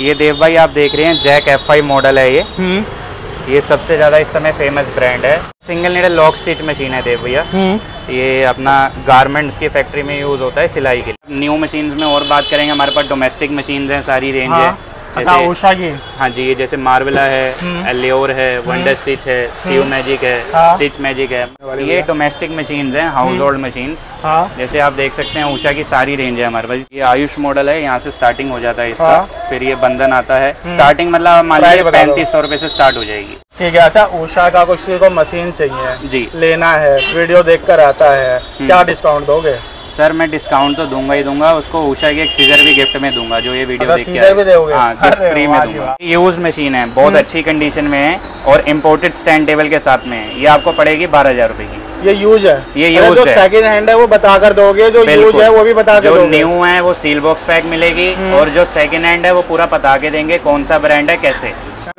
ये देव भाई आप देख रहे हैं जैक एफ़ आई मॉडल है ये। हम्म। ये सबसे ज़्यादा इस समय फ़ेमस ब्रांड है। Single needle lock stitch machine है देव भैया। हम्म। ये अपना गारमेंट्स की फैक्ट्री में यूज़ होता है सिलाई के लिए। न्यू मशीन में और बात करेंगे हमारे पास डोमेस्टिक मशीन है सारी रेंज हाँ। है। अच्छा जैसे उषा की। हाँ जी ये जैसे मार्वला है एलियोर है वंडर स्टिच है सीव मैजिक है हाँ। स्टिच मैजिक है। ये डोमेस्टिक मशीन हैं हाउस होल्ड मशीन्स हाँ। जैसे आप देख सकते हैं उषा की सारी रेंज है हमारे पास। ये आयुष मॉडल है यहाँ से स्टार्टिंग हो जाता है इसका। हाँ। फिर ये बंधन आता है। स्टार्टिंग मतलब मान लीजिए पैंतीस सौ रुपये से स्टार्ट हो जाएगी। ठीक है अच्छा उषा का कुछ को मशीन चाहिए। जी। लेना है वीडियो देख कर आता है। क्या डिस्काउंट दोगे? सर मैं डिस्काउंट तो दूँगा ही दूँगा। उसको उषा की एक सीजर भी गिफ्ट में दूँगा जो ये वीडियो देख के। दोगे? हाँ गिफ्ट फ्री में दूँगा। यूज़ मशीन है बहुत अच्छी कंडीशन में है और इम्पोर्टेड स्टैंड टेबल के साथ में है। ये आपको पड़ेगी बारह हज़ार रुपए की। ये यूज़ है? ये used जो सेकंड हैंड है वो बता कर दोगे जो यूज़ है वो भी बता कर जो न्यू है वो सील बॉक्स पैक मिलेगी और जो सेकंड हैंड है वो पूरा बता के देंगे कौन सा ब्रांड है कैसे।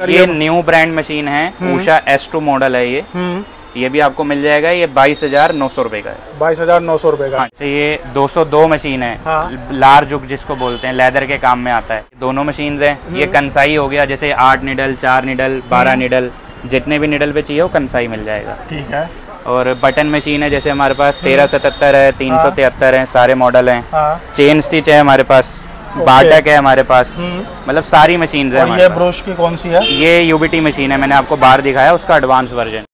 ये न्यू ब्रांड मशीन है उषा एस टू मॉडल है ये। हम्म। ये भी आपको मिल जाएगा ये बाईस हज़ार नौ सौ रुपए का है। बाईस हज़ार नौ सौ रुपए का। हाँ, ये 202 मशीन है हाँ। लार्ज उक जिसको बोलते हैं लेदर के काम में आता है। दोनों मशीन हैं ये कंसाई हो गया जैसे आठ निडल चार निडल बारह निडल जितने भी निडल पे चाहिए वो कंसाई मिल जाएगा। ठीक है। और बटन मशीन है जैसे हमारे पास तेरह सतहत्तर है तीन सौ तिहत्तर है सारे मॉडल हैं। हाँ। चेन स्टिच है हमारे पास बाटक है हमारे पास। मतलब सारी मशीन है ये ब्रुश की कौन सी है? ये यूबीटी मशीन है मैंने आपको बाहर दिखाया उसका एडवांस वर्जन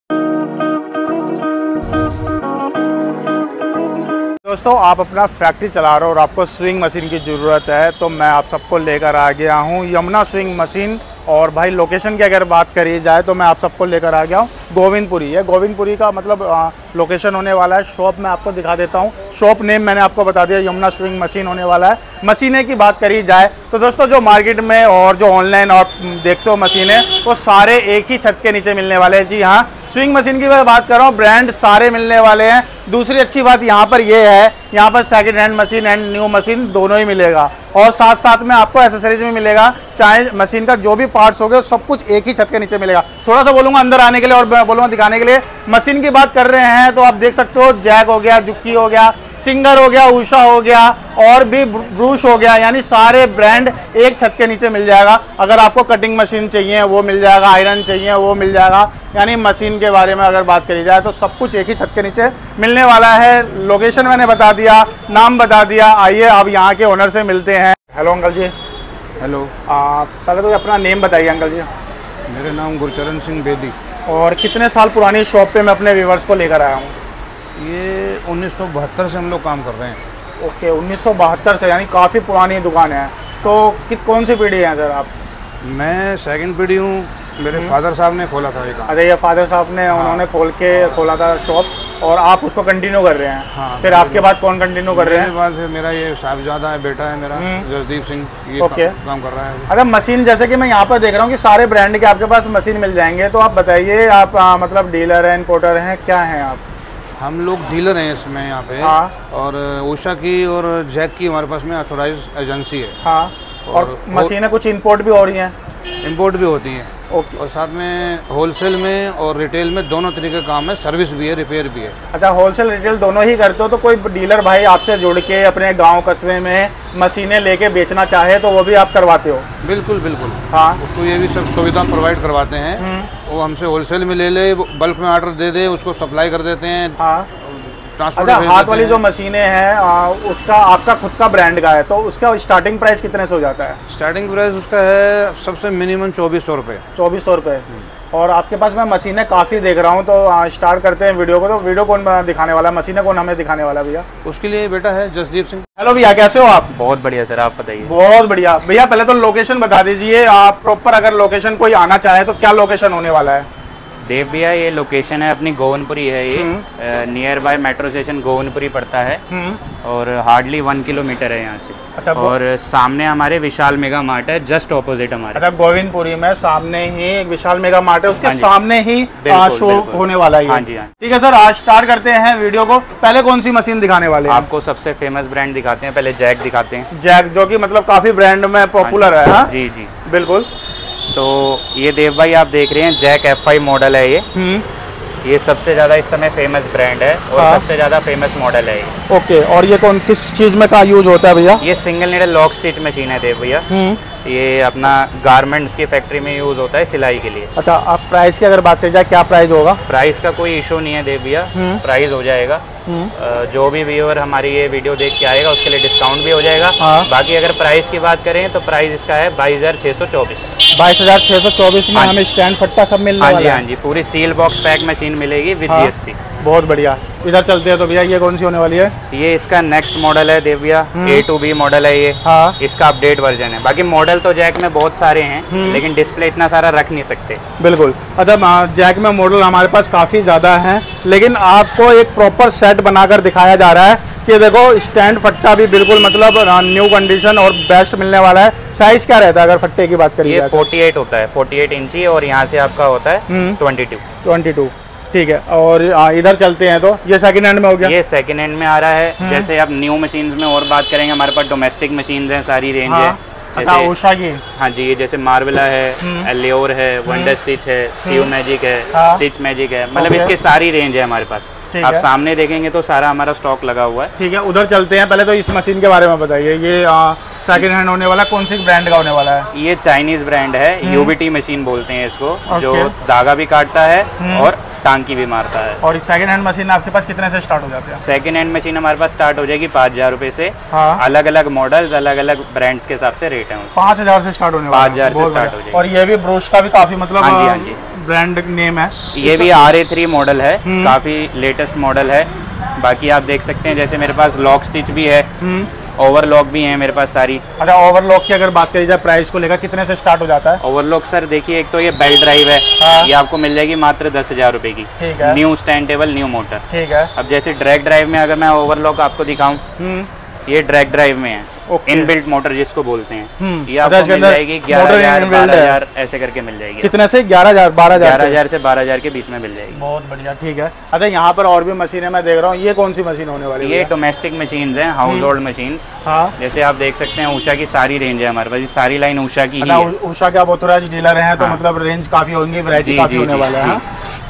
दोस्तों आप अपना फैक्ट्री चला रहे हो और आपको स्विंग मशीन की ज़रूरत है तो मैं आप सबको लेकर आ गया हूँ यमुना स्विंग मशीन। और भाई लोकेशन की अगर बात करी जाए तो मैं आप सबको लेकर आ गया हूँ गोविंदपुरी। है गोविंदपुरी का मतलब आ, लोकेशन होने वाला है। शॉप मैं आपको दिखा देता हूँ। शॉप नेम मैंने आपको बता दिया यमुना स्विंग मशीन होने वाला है। मशीनें की बात करी जाए तो दोस्तों जो मार्केट में और जो ऑनलाइन आप देखते हो मशीनें वो सारे एक ही छत के नीचे मिलने वाले हैं। जी हाँ स्विंग मशीन की मैं बात कर रहा हूँ ब्रांड सारे मिलने वाले हैं। दूसरी अच्छी बात यहाँ पर यह है, यहाँ पर second hand machine and new machine दोनों ही मिलेगा। और साथ साथ में आपको एसेसरीज भी मिलेगा, चाहे मशीन का जो भी पार्ट्स हो गए, सब कुछ एक ही छत के नीचे मिलेगा। थोड़ा सा बोलूँगा अंदर आने के लिए और बोलूँगा दिखाने के लिए। मशीन की बात कर रहे हैं तो आप देख सकते हो जैक हो गया जुक्की हो गया सिंगर हो गया उषा हो गया और भी ब्रूश हो गया यानी सारे ब्रांड एक छत के नीचे मिल जाएगा। अगर आपको कटिंग मशीन चाहिए वो मिल जाएगा आयरन चाहिए वो मिल जाएगा। यानी मशीन के बारे में अगर बात करी जाए तो सब कुछ एक ही छत के नीचे मिलने वाला है। लोकेशन मैंने बता दिया नाम बता दिया। आइए अब यहाँ के ओनर से मिलते हैं। हेलो अंकल जी। हेलो पहले तो अपना नेम बताइए अंकल जी। मेरा नाम गुरचरण सिंह बेदी। और कितने साल पुरानी शॉप पे मैं अपने व्यूवर्स को लेकर आया हूँ? ये उन्नीस सौ बहत्तर से हम लोग काम कर रहे हैं। ओके उन्नीस सौ बहत्तर से यानी काफ़ी पुरानी दुकान है। तो कित कौन सी पीढ़ी है सर आप? मैं सेकंड पीढ़ी हूँ। मेरे फादर साहब ने खोला था ये काम। अच्छा ये फादर साहब ने हाँ। उन्होंने खोल के हाँ। खोला था शॉप और आप उसको कंटिन्यू कर रहे हैं। हाँ, फिर आपके बाद कौन कंटिन्यू कर रहे हैं? बाद फिर मेरा ये साहबजादा है बेटा है मेरा जसदीप सिंह ये ओके। काम कर रहा है। अगर मशीन जैसे कि मैं यहाँ पर देख रहा हूँ कि सारे ब्रांड के आपके पास मशीन मिल जाएँगे तो आप बताइए आप आ, मतलब डीलर हैं इम्पोर्टर हैं क्या हैं आप? हम लोग डीलर हैं इसमें यहाँ पे। हाँ। और उषा की और जैक की हमारे पास में अथोराइज एजेंसी है। हाँ। और और- मशीनें कुछ इंपोर्ट भी हो रही हैं? इम्पोर्ट भी होती हैं। ओके। और साथ में होलसेल में और रिटेल में दोनों तरीके का काम है। सर्विस भी है रिपेयर भी है। अच्छा होलसेल रिटेल दोनों ही करते हो? तो कोई डीलर भाई आपसे जुड़ के अपने गाँव कस्बे में मशीनें लेके बेचना चाहे तो वो भी आप करवाते हो? बिल्कुल बिल्कुल। हाँ। उसको ये भी सब सुविधा प्रोवाइड करवाते हैं। वो हमसे होलसेल में ले ले बल्क में ऑर्डर दे दे, उसको सप्लाई कर देते हैं। हाँ। अच्छा हाथ वाली जो मशीनें हैं उसका आपका खुद का ब्रांड का है तो उसका स्टार्टिंग प्राइस कितने से हो जाता है? स्टार्टिंग प्राइस उसका है सबसे मिनिमम चौबीस सौ रुपये चौबीस सौ रुपये और आपके पास मैं मशीनें काफ़ी देख रहा हूँ तो स्टार्ट करते हैं वीडियो को तो वीडियो कौन दिखाने वाला है? मशीनें कौन हमें दिखाने वाला है भैया? उसके लिए बेटा है जसदीप सिंह। हेलो भैया कैसे हो आप? बहुत बढ़िया सर आप बताइए। बहुत बढ़िया। भैया पहले तो लोकेशन बता दीजिए आप प्रॉपर अगर लोकेशन कोई आना चाहे तो क्या लोकेशन होने वाला है? देव भैया ये लोकेशन है अपनी गोवनपुरी है ये। Nearby metro station Govanpuri पड़ता है। और हार्डली वन किलोमीटर है यहाँ से। अच्छा, और सामने हमारे विशाल मेगा मार्ट है जस्ट ऑपोजिट हमारे। अच्छा गोविंदपुरी में सामने ही एक विशाल मेगा मार्ट है उसके हाँ सामने ही शो होने वाला है हाँ जी, हाँ ठीक है सर आज स्टार्ट करते हैं वीडियो को। पहले कौन सी मशीन दिखाने वाले हैं? आपको सबसे फ़ेमस ब्रांड दिखाते हैं पहले जैक दिखाते हैं। जैक जो कि मतलब काफ़ी ब्रांड में पॉपुलर है हाँ? जी जी। बिल्कुल। तो ये देव भाई आप देख रहे हैं जैक एफ़ मॉडल है ये। हम्म। ये सबसे ज़्यादा इस समय फ़ेमस ब्रांड है और हाँ। सबसे ज़्यादा फ़ेमस मॉडल है ये। ओके और ये कौन किस चीज़ में का यूज़ होता है भैया? ये single needle lock stitch machine है देव भैया। हम्म। ये अपना गारमेंट्स की फैक्ट्री में यूज़ होता है सिलाई के लिए। अच्छा अब प्राइस की अगर बात करी जाए क्या प्राइस होगा? प्राइस का कोई इशू नहीं है देव भैया। हम्म। प्राइस हो जाएगा। जो भी व्यूअर हमारी ये वीडियो देख के आएगा उसके लिए डिस्काउंट भी हो जाएगा। हाँ। बाकी अगर प्राइस की बात करें तो प्राइस इसका है बाईस हज़ार छः सौ चौबीस। बाईस हज़ार छः सौ चौबीस में हाँ हमें स्टैंड फट्टा सब मिलने हाँ जी हाँ। जी। पूरी सील बॉक्स पैक मशीन मिलेगी विद हाँ। जीएसटी बहुत बढ़िया। इधर चलते हैं तो भैया ये कौन सी होने वाली है? ये इसका नेक्स्ट मॉडल है देव भैया ए टू बी मॉडल है ये। हाँ। इसका अपडेट वर्जन है। बाकी मॉडल तो जैक में बहुत सारे हैं हम्म। लेकिन डिस्प्ले इतना सारा रख नहीं सकते। बिल्कुल। अच्छा जैक में मॉडल हमारे पास काफ़ी ज़्यादा हैं लेकिन आपको एक प्रॉपर सेट बनाकर दिखाया जा रहा है कि देखो स्टैंड फट्टा भी बिल्कुल मतलब न्यू कंडीशन और बेस्ट मिलने वाला है। साइज़ क्या रहता है अगर फट्टे की बात करिए ये जाए तो? 48 होता है। 48 इंची और यहाँ से आपका होता है हम्म। 22 ट्वेंटी टू ठीक है और इधर चलते हैं तो। ये सेकंड हैंड में हो गया। ये सेकंड हैंड में आ रहा हम्म। है। जैसे आप न्यू मशीन में और बात करेंगे हमारे पास डोमेस्टिक मशीन है सारी रेंज है। हाँ। अच्छा उषा की हाँ जी ये जैसे मार्वला है एलियोर है वंडर स्टिच है सीव मैजिक है हम्म। हाँ। स्टिच मैजिक है। मतलब इसके सारी रेंज है हमारे पास। आप है। सामने देखेंगे तो सारा हमारा स्टॉक लगा हुआ है। ठीक है उधर चलते हैं। पहले तो इस मशीन के बारे में बताइए। ये सेकंड हैंड होने वाला कौन सी ब्रांड का होने वाला है? ये चाइनीज़ ब्रांड है यूबीटी मशीन बोलते हैं इसको जो हम्म। धागा भी काटता है और टांकी भी मारता है और सेकंड हैंड मशीन आपके पास कितने से स्टार्ट हो जाते हैं सेकेंड हैंड मशीन हमारे पास स्टार्ट हो जाएगी पाँच हज़ार रुपये से हाँ अलग अलग मॉडल्स अलग अलग ब्रांड्स के हिसाब से रेट है पाँच हज़ार से स्टार्ट होने वाला है। 5,000 से बढ़िया। हो जाएगी। और ये भी ब्रूश का भी काफ़ी मतलब हाँ जी, हाँ जी। ब्रांड नेम है ये भी आर ए थ्री मॉडल है। काफ़ी लेटेस्ट मॉडल है बाकी आप देख सकते हैं जैसे मेरे पास लॉक स्टिच भी है हम्म। ओवरलॉक भी है मेरे पास सारी। अच्छा ओवरलॉक की अगर बात करी जाए प्राइस को लेकर कितने से स्टार्ट हो जाता है? ओवरलॉक सर देखिए एक तो ये बेल्ट ड्राइव है। हाँ। ये आपको मिल जाएगी मात्र दस हज़ार रूपए की। ठीक है। New stand table new motor. ठीक है। अब जैसे ड्रैग ड्राइव में अगर मैं ओवरलॉक आपको दिखाऊँ हम्म। ये ड्रैग ड्राइव में है। ओके। इनबिल्ट मोटर जिसको बोलते हैं। हम्म। ये अच्छा, आपको मिल जाएगी ग्यारह हज़ार बारह हज़ार ऐसे करके मिल जाएगी। कितने से? ग्यारह हज़ार बारह हज़ार ग्यारह? हज़ार से बारह हज़ार के बीच में मिल जाएगी। बहुत बढ़िया ठीक है। अच्छा यहाँ पर और भी मशीनें मैं देख रहा हूँ। ये कौन सी मशीन होने वाली ये डोमेस्टिक मशीन है हाउस होल्ड मशीन्स हाँ। जैसे आप देख सकते हैं उषा की सारी रेंज है हमारे पास। सारी लाइन उषा की अच्छा उषा के आप ऑथोराइज डीलर है तो हाँ। मतलब रेंज काफ़ी होंगी वैरायटी काफ़ी होने वाला है हाँ?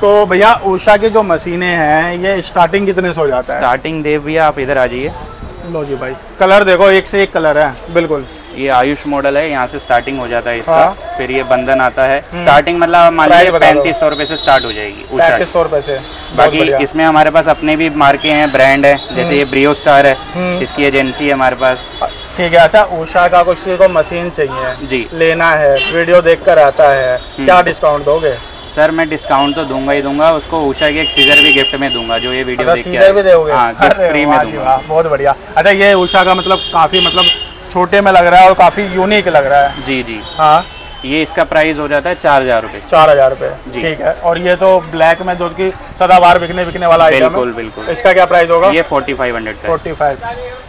तो भैया उषा की जो मशीनें हैं ये स्टार्टिंग कितने से हो जाता है? स्टार्टिंग देव भैया आप इधर आ जाइए। लो जी भाई। कलर देखो एक से एक कलर है बिल्कुल। ये आयुष मॉडल है यहाँ से स्टार्टिंग हो जाता है इसका। हाँ। फिर ये बंधन आता है। स्टार्टिंग मतलब मान लीजिए पैंतीस सौ रुपये से स्टार्ट हो जाएगी पैंतीस सौ रुपए से। बाकी इसमें हमारे पास अपने भी मार्के हैं ब्रांड है जैसे ये ब्रियो स्टार है हम्म। इसकी एजेंसी है हमारे पास। ठीक है अच्छा उषा का कुछ को मशीन चाहिए। जी। लेना है वीडियो देख कर आता है। हम्म। क्या डिस्काउंट दोगे? सर मैं डिस्काउंट तो दूँगा ही दूँगा उसको उषा की एक सीजर भी गिफ्ट में दूँगा जो ये वीडियो अच्छा देख के सीजर भी दोगे? हाँ फ्री में दूँगा। बहुत बढ़िया। अच्छा ये उषा का मतलब काफ़ी मतलब छोटे में लग रहा है और काफ़ी यूनिक लग रहा है। जी जी। हाँ। ये इसका प्राइस हो जाता है चार हज़ार रूपए। चार हज़ार रूपए। ठीक है। और ये तो ब्लैक में जो कि सदाबार बिकने बिकने वाला आइटम बिल्कुल है। बिल्कुल इसका क्या प्राइस होगा? ये forty five hundred forty five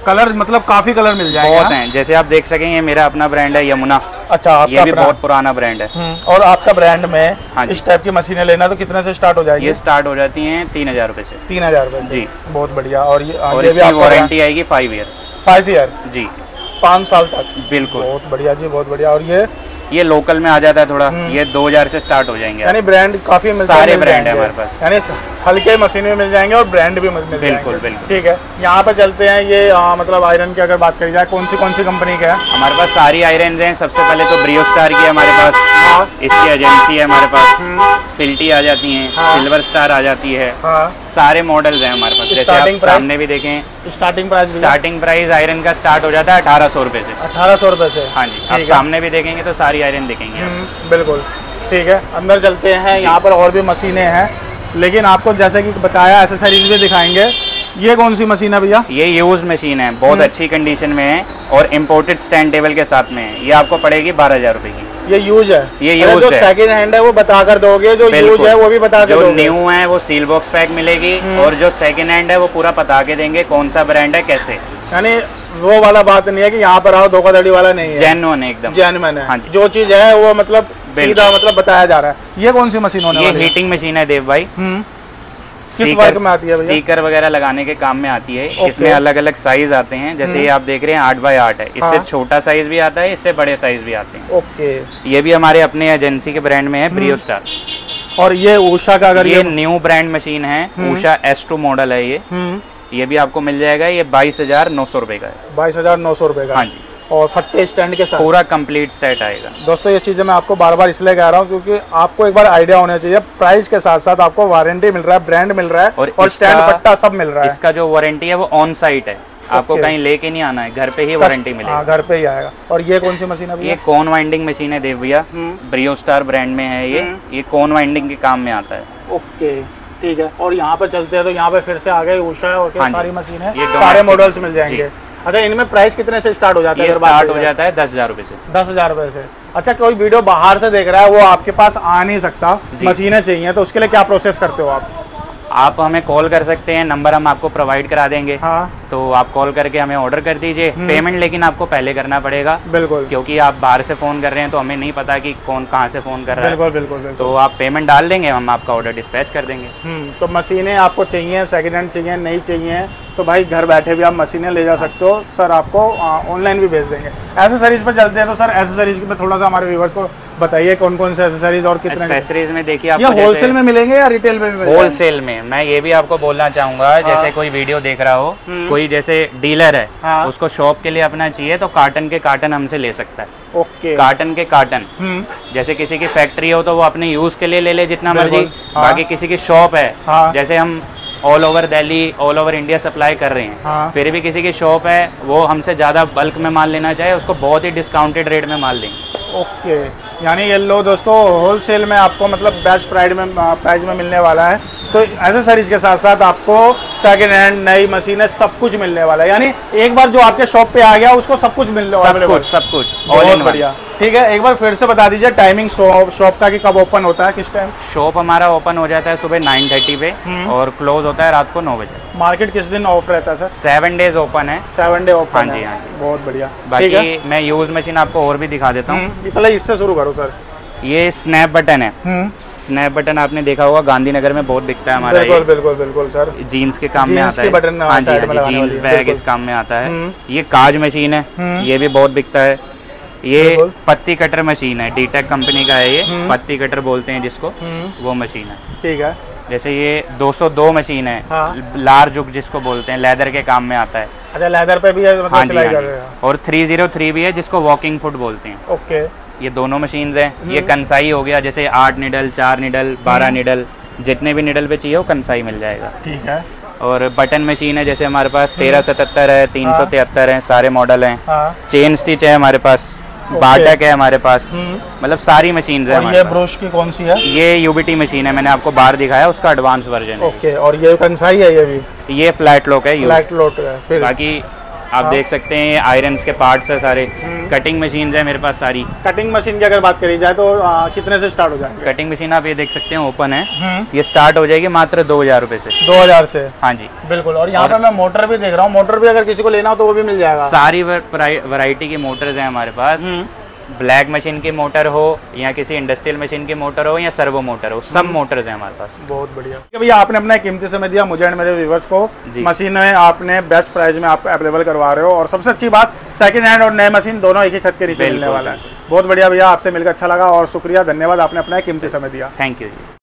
colour मतलब काफ़ी कलर मिल जाएँगे बहुत हाँ? हैं। जैसे आप देख सकें ये मेरा अपना ब्रांड है यमुना। अच्छा ये भी बहुत पुराना ब्रांड है। हम्म, और आपका ब्रांड में हाँ इस टाइप की मशीनें लेना तो कितने से स्टार्ट हो जाएगी? ये स्टार्ट हो जाती हैं तीन हज़ार रूपए से। तीन हज़ार रुपये से। जी। बहुत बढ़िया। और ये और ये इसकी वारंटी आएगी फाइव ईयर फाइव ईयर जी। पाँच साल तक। बिल्कुल। बहुत बढ़िया जी बहुत बढ़िया। और ये ये लोकल में आ जाता है थोड़ा। हम्म। ये दो हज़ार से स्टार्ट हो जाएँगे। यानी ब्रांड काफ़ी मिलते सारे brand है हमारे पास। यानी हल्के मशीन भी मिल जाएँगे और ब्रांड भी मिल मिल बिल्कुल, बिल्कुल। ठीक है। यहाँ पे चलते हैं। ये आ, मतलब आयरन की अगर बात करी जाए कौन सी कौन सी कंपनी का है? हमारे पास सारी आयरन हैं। सबसे पहले तो ब्रियो स्टार की है हमारे पास। हाँ। इसकी एजेंसी है हमारे पास। सिल्टी आ जाती हैं। सिल्वर स्टार आ जाती हाँ। सारे मॉडल्स हैं हमारे पास। जैसे आप सामने भी देखें starting price starting price iron का स्टार्ट हो जाता है अठारह सौ रुपये से। अठारह सौ रुपये से। हाँ जी आप सामने भी देखेंगे तो सारी आयरन दिखेंगे। हम्म, बिल्कुल। ठीक है अंदर चलते हैं यहाँ पर और भी मशीनें हैं लेकिन आपको जैसे कि बताया एसेसरीज भी दिखाएँगे। ये कौन सी मशीन है भैया? ये यूज़ मशीन है हम्म। बहुत अच्छी कंडीशन में है और इम्पोर्टेड स्टैंड टेबल के साथ में है। ये आपको पड़ेगी बारह हज़ार रुपये की। ये यूज़ है। ये यूज़ जो सेकंड हैंड है वो बता कर दोगे जो यूज़ है वो भी बता के जो दोगे। न्यू है वो सील बॉक्स पैक मिलेगी हम्म। और जो सेकंड हैंड है वो पूरा बता के देंगे कौन सा ब्रांड है कैसे। यानी वो वाला बात नहीं है कि यहाँ पर आओ धोखाधड़ी वाला नहीं है। जेनुअन एकदम। जेनुअन है। हाँ जो। चीज़ है वो मतलब सीधा मतलब बताया जा रहा है। ये कौन सी मशीन होने ये वाली है? हीटिंग मशीन है देव भाई। हम्म, किस वर्ग में आती है भैया? वगैरह लगाने के काम में आती है। इसमें अलग अलग साइज़ आते हैं। जैसे ये आप देख रहे हैं आठ बाय आठ है। इससे हाँ। छोटा साइज़ भी आता है इससे बड़े साइज़ भी आते हैं। ओके ये भी हमारे अपने एजेंसी के ब्रांड में है प्रियो स्टार और ये उषा का अगर ये न्यू ब्रांड मशीन है उषा एस टू मॉडल है ये। हम्म, ये भी आपको मिल जाएगा ये बाईस हज़ार नौ सौ रुपए का है। बाईस हज़ार नौ सौ रुपये का। हाँ जी। और फट्टे स्टैंड के साथ। पूरा कंप्लीट सेट आएगा। दोस्तों ये चीज़ें मैं आपको बार बार इसलिए कह रहा हूँ क्योंकि आपको एक बार आइडिया होना चाहिए। प्राइस के साथ साथ आपको वारंटी मिल रहा है ब्रांड मिल रहा है और और स्टैंड फट्टा सब मिल रहा है। इसका जो वारंटी है वो ऑन साइट है। आपको. कहीं लेके नहीं आना है घर पे ही वारंटी मिलेगी। हाँ घर पे ही आएगा। और ये कौन सी मशीन अभी ये कॉन वाइंडिंग मशीन है देव भैया। हम्म। ब्रियो स्टार ब्रांड में है ये। ये कॉन वाइंडिंग के काम में आता है। ओके ठीक है। और यहाँ पे चलते हैं तो यहाँ पे फिर से आ गए उषा और हाँ सारी मशीन है। सारे मॉडल्स मिल जाएँगे। अच्छा इनमें प्राइस कितने से स्टार्ट हो जाता है स्टार्ट हो? जाता है दस हज़ार रूपए से दस हज़ार रुपए से अच्छा कोई वीडियो बाहर से देख रहा है वो आपके पास आ नहीं सकता। मशीनें चाहिए तो उसके लिए क्या प्रोसेस करते हो आप आप हमें कॉल कर सकते हैं नंबर हम आपको प्रोवाइड करा देंगे। हाँ। तो आप कॉल करके हमें ऑर्डर कर दीजिए। पेमेंट लेकिन आपको पहले करना पड़ेगा। बिल्कुल। क्योंकि आप बाहर से फ़ोन कर रहे हैं तो हमें नहीं पता कि कौन कहाँ से फ़ोन कर रहा है। बिल्कुल बिल्कुल बिल्कुल। तो आप पेमेंट डाल देंगे हम आपका ऑर्डर डिस्पैच कर देंगे। हम्म, तो मशीनें आपको चाहिए सेकेंड हैंड चाहिए नहीं चाहिए तो भाई घर बैठे भी आप मशीनें ले जा सकते हो। सर आपको ऑनलाइन भी भेज देंगे। एसेसरीज पे चलते हैं तो सर एसेसरीज में थोड़ा सा हमारे व्यूवर्स को बताइए कौन कौन से एसेसरीज और कितने एक्सेसरीज में देखिए ये आपको होलसेल में मिलेंगे या रिटेल में होलसेल में मैं ये भी आपको बोलना चाहूँगा हाँ। जैसे कोई वीडियो देख रहा हो कोई जैसे डीलर है हाँ। उसको शॉप के लिए अपना चाहिए तो कार्टन के कार्टन हमसे ले सकता है ओके कार्टन के कार्टन हम्म जैसे किसी की फैक्ट्री हो तो वो अपने यूज़ के लिए ले ले जितना मर्ज़ी हाँ। बाकी किसी की शॉप है हाँ। जैसे हम all over Delhi all over India supply कर रहे हैं हाँ। फिर भी किसी की शॉप है वो हमसे ज़्यादा बल्क में माल लेना चाहे उसको बहुत ही डिस्काउंटेड रेट में माल देंगे ओके यानी ये लो दोस्तों होलसेल में आपको मतलब बेस्ट प्राइस में प्राइस में मिलने वाला है। तो एसेसरीज के साथ साथ आपको सेकेंड हैंड नई मशीनें सब कुछ मिलने वाला है। यानी एक बार जो आपके शॉप पे आ गया उसको सब कुछ मिलने वाला सब कुछ सब कुछ बहुत बढ़िया। ठीक है एक बार फिर से बता दीजिए टाइमिंग शॉप शॉप का कि कब ओपन होता है किस टाइम शॉप हमारा ओपन हो जाता है सुबह नाइन थर्टी पे हम्म। और क्लोज होता है रात को नौ बजे। मार्केट किस दिन ऑफ़ रहता है सर सेवन डेज़ ओपन है। सेवन डे ओपन हाँ जी, हाँ। जी। बहुत बढ़िया। बाकी मैं यूज़ मशीन आपको और भी दिखा देता हूँ। हम्म, पहले इससे शुरू करो सर ये स्नैप बटन है। हम्म। स्नैप बटन आपने देखा होगा गांधीनगर में बहुत दिखता है हमारा बिल्कुल बिल्कुल बिल्कुल सर जीन्स के काम में आता है। बटन, हाँ, हाँ जी हाँ जी जीन्स बैग इस काम में आता है। हम्म। ये काज मशीन है हम्म। ये भी बहुत दिखता है। ये पत्ती कटर मशीन है डीटेक कंपनी का है ये। हम्म। पत्ती कटर बोलते हैं जिसको हम्म। वो मशीन है। ठीक है। जैसे ये 202 मशीन है हाँ। लार जुग जिसको बोलते हैं लेदर के काम में आता है। अच्छा लेदर पे भी है मतलब हाँ जी, हाँ जी। और 303 भी है जिसको वॉकिंग फुट बोलते हैं। ओके। ये दोनों मशीन्स हैं। हम्म। ये कंसाई हो गया जैसे आठ निडल चार निडल बारह निडल जितने भी निडल पे चाहिए वो कंसाई मिल जाएगा। ठीक है। और बटन मशीन है जैसे हमारे पास तेरह सतहत्तर है तीन सौ तिहत्तर है सारे मॉडल हैं। हाँ। चेन स्टिच है हमारे पास बाटक है हमारे पास। हम्म। मतलब सारी मशीन है ये ब्रोश की कौन सी है? ये यूबीटी मशीन है मैंने आपको बाहर दिखाया उसका एडवांस वर्जन है। ओके और ये कंसाई है ये भी? ये फ्लैट लॉक है फ्लैट लोट है बाकी आप हाँ। देख सकते हैं आयरन आयरन्स के पार्ट्स है सारे। कटिंग मशीन है मेरे पास सारी। कटिंग मशीन की अगर बात करी जाए तो आ, कितने से स्टार्ट हो जाएँगे? कटिंग मशीन आप ये देख सकते हैं ओपन है। हम्म। ये स्टार्ट हो जाएगी मात्र दो हज़ार रूपए से। दो हज़ार से? हाँ जी। बिल्कुल और यहाँ पे मैं मोटर भी देख रहा हूँ मोटर भी अगर किसी को लेना हो तो वो भी मिल जाएगा। सारी वरायटी की मोटर्स है हमारे पास। हम्म, ब्लैक मशीन की मोटर हो या किसी इंडस्ट्रियल मशीन की मोटर हो या सर्वो मोटर हो सब मोटर्स हैं हमारे पास। बहुत बढ़िया। भैया आपने अपना कीमती समय दिया मुझे एंड मेरे व्यूवर्स को। मशीन आपने बेस्ट प्राइस में आप अवेलेबल करवा रहे हो। और सबसे अच्छी बात सेकंड हैंड और नए मशीन दोनों एक ही छत के नीचे मिलने वाला है। बहुत बढ़िया भैया आपसे मिलकर अच्छा लगा और शुक्रिया धन्यवाद आपने अपना कीमती समय दिया। Thank you